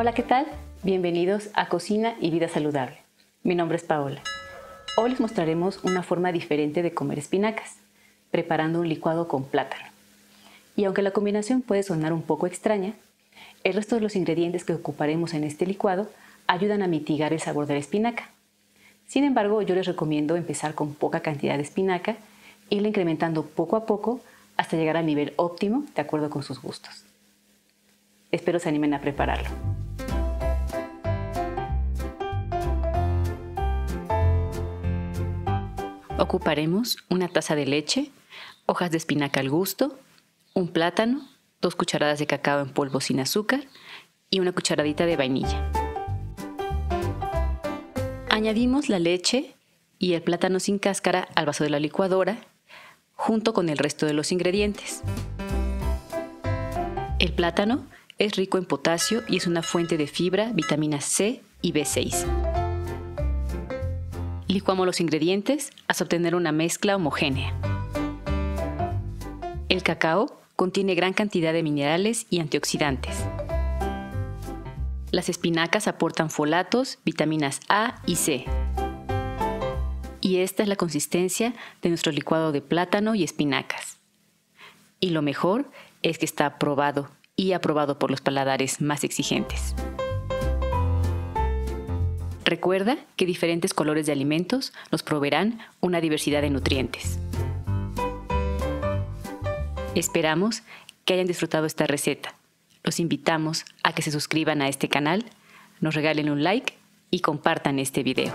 Hola, ¿qué tal? Bienvenidos a Cocina y Vida Saludable. Mi nombre es Paola. Hoy les mostraremos una forma diferente de comer espinacas, preparando un licuado con plátano. Y aunque la combinación puede sonar un poco extraña, el resto de los ingredientes que ocuparemos en este licuado ayudan a mitigar el sabor de la espinaca. Sin embargo, yo les recomiendo empezar con poca cantidad de espinaca irla incrementando poco a poco hasta llegar al nivel óptimo de acuerdo con sus gustos. Espero se animen a prepararlo. Ocuparemos una taza de leche, hojas de espinaca al gusto, un plátano, dos cucharadas de cacao en polvo sin azúcar y una cucharadita de vainilla. Añadimos la leche y el plátano sin cáscara al vaso de la licuadora junto con el resto de los ingredientes. El plátano es rico en potasio y es una fuente de fibra, vitamina C y B6. Licuamos los ingredientes hasta obtener una mezcla homogénea. El cacao contiene gran cantidad de minerales y antioxidantes. Las espinacas aportan folatos, vitaminas A y C. Y esta es la consistencia de nuestro licuado de plátano y espinacas. Y lo mejor es que está aprobado y aprobado por los paladares más exigentes. Recuerda que diferentes colores de alimentos nos proveerán una diversidad de nutrientes. Esperamos que hayan disfrutado esta receta. Los invitamos a que se suscriban a este canal, nos regalen un like y compartan este video.